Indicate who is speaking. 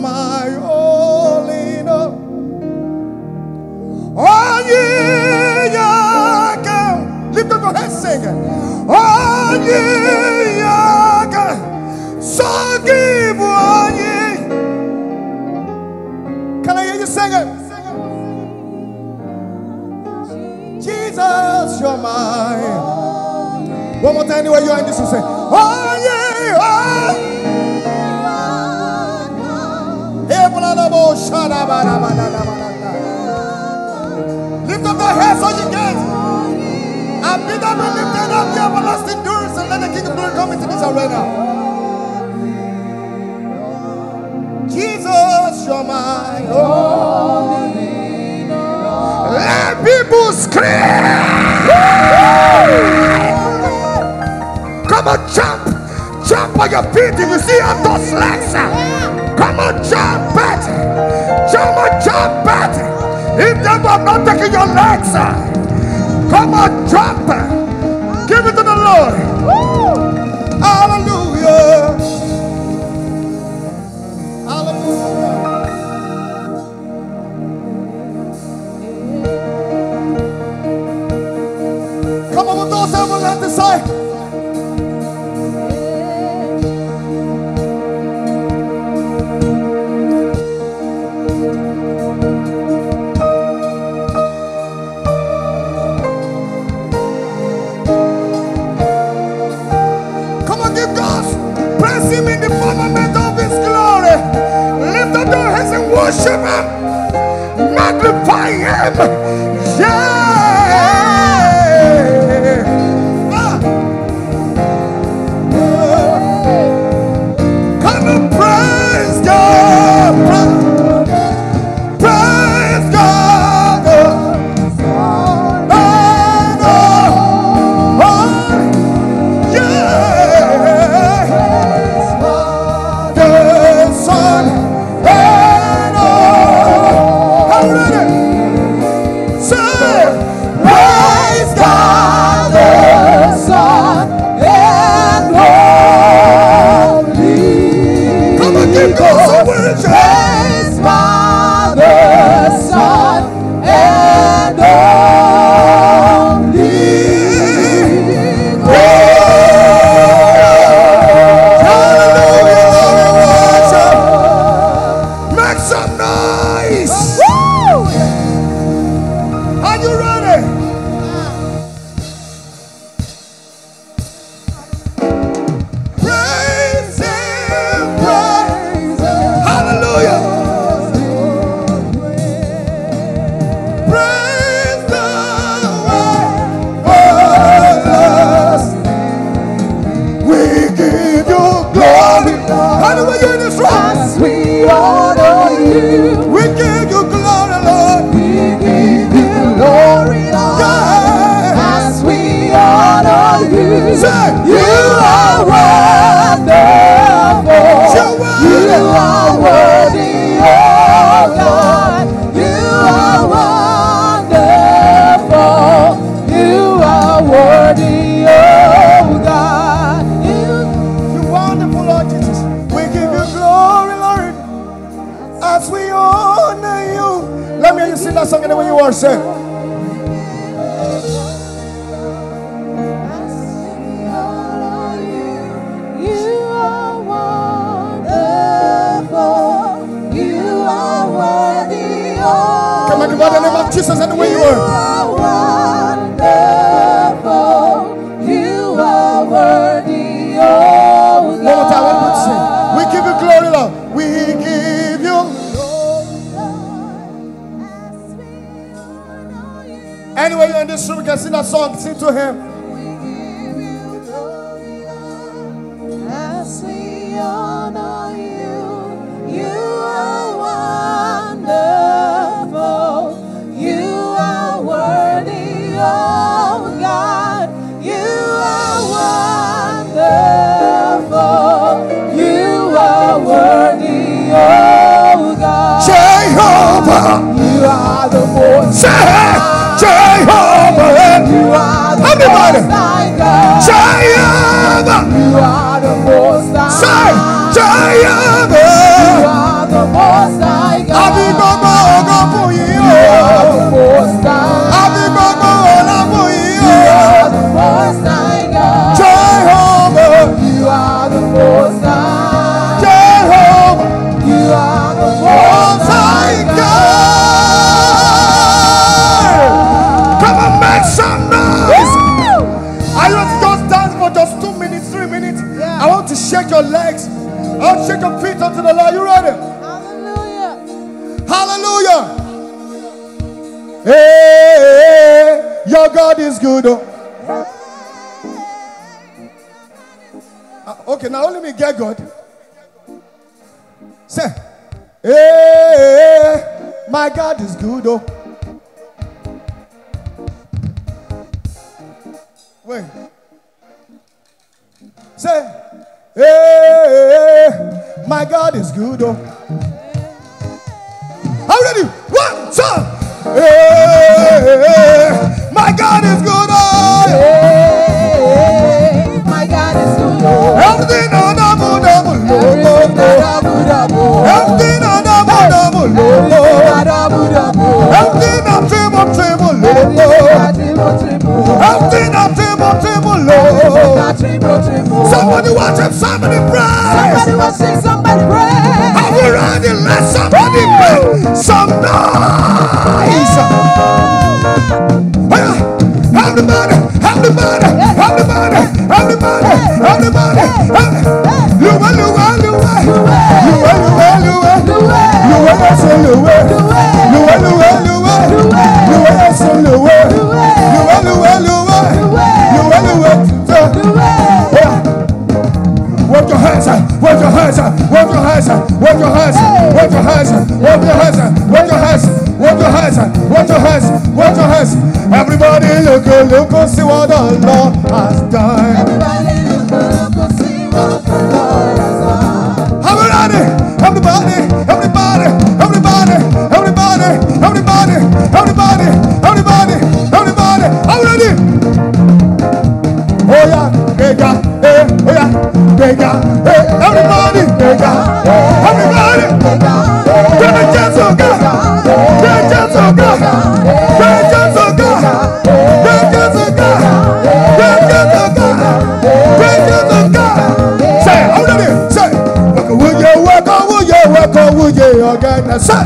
Speaker 1: my own. Jesus, you're mine. One more time, anywhere you are in this, you say, Oh, yeah, oh. Lift up the heads, all you gates. And be be lifted up, the everlasting doors, and let the King of Glory come into this arena. Jesus, you're mine. Oh. Let people scream. On your feet if you see on those legs. Come on, jump it. Jump on, jump it. If they have not taking your legs, come on, jump. Give it to the Lord. Praise Him in the firmament of His glory. Lift up your hands and worship Him.
Speaker 2: As we honor you.
Speaker 1: Let me hear you sing that song and then when you worship.
Speaker 2: You are wonderful. You are worthy.
Speaker 1: Come on, give out the name of Jesus and the way you are. Anyway, you're in this room, you can sing that song. Sing to Him. Is good. Oh. Uh, okay, now let me get God. Say, hey, my God is good. Oh. Wait. Say, hey, my God is good. Oh. How ready? One, two. Hey, my Everything on triple, triple,
Speaker 2: Everything
Speaker 1: low.
Speaker 2: a triple triple.
Speaker 1: Somebody worship, somebody praise.
Speaker 2: Somebody was sing, somebody pray.
Speaker 1: Are you ready? Let somebody make some noise. Hey, Everybody, everybody, everybody, everybody, everybody. Lua, lua, lua. Lua, lua, lua. Lua, yes, lua. Lua, lua, lua. Lua, lua. Yeah. Wave your hands up, wave your hands up, wave your hands up, wave your hands up, wave your hands up, wave your hands up, wave your hands up, wave your hands up, wave your hands up, wave your hands up. Everybody look, look, look, see what the Lord has done. Bega, bega, eh, oh yeah. Bega, eh, everybody. Bega, everybody. Give me chance, oh God. Give me chance, oh God. Give me chance, oh God. Give me chance, oh God. Give me chance, oh God. Give me chance, oh God. Say, hold on here. Say, walk away, walk away, walk away, oh God. Now say.